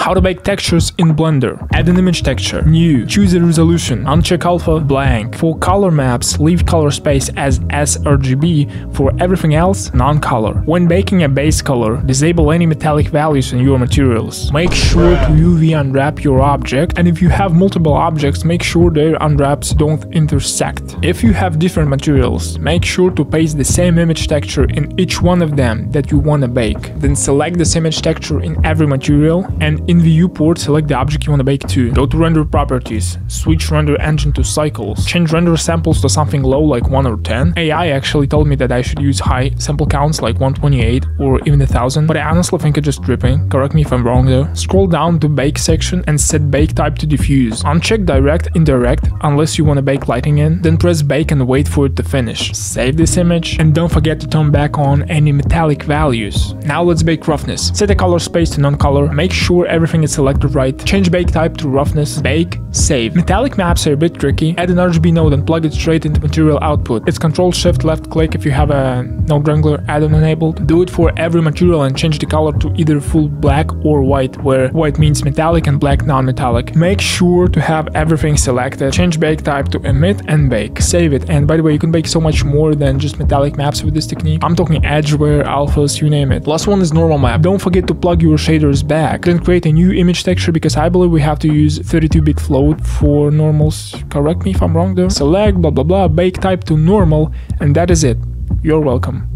How to bake textures in Blender. Add an image texture. New. Choose a resolution. Uncheck alpha. Blank. For color maps, leave color space as sRGB. For everything else, non-color. When baking a base color, disable any metallic values in your materials. Make sure to UV unwrap your object, and if you have multiple objects, make sure their unwraps don't intersect. If you have different materials, make sure to paste the same image texture in each one of them that you want to bake. Then select this image texture in every material, and in the viewport select the object you want to bake to. Go to render properties, switch render engine to cycles, change render samples to something low like 1 or 10. AI actually told me that I should use high sample counts like 128 or even 1000, but I honestly think it's just dripping. Correct me if I'm wrong though. Scroll down to bake section and set bake type to diffuse. Uncheck direct, indirect, unless you want to bake lighting in, then press bake and wait for it to finish. Save this image and don't forget to turn back on any metallic values. Now let's bake roughness. Set the color space to non-color, make sure everything is selected right, change bake type to roughness, bake, save. Metallic maps are a bit tricky, add an RGB node and plug it straight into material output. It's control Shift left click if you have a Node Wrangler add-on enabled. Do it for every material and change the color to either full black or white, where white means metallic and black non-metallic. Make sure to have everything selected, change bake type to emit and bake. Save it, and by the way, you can bake so much more than just metallic maps with this technique. I'm talking edge wear, alphas, you name it. Last one is normal map. Don't forget to plug your shaders back. Then create new image texture because I believe we have to use 32-bit float for normals. Correct me if I'm wrong though. Select blah blah blah, bake type to normal, and that is it. You're welcome.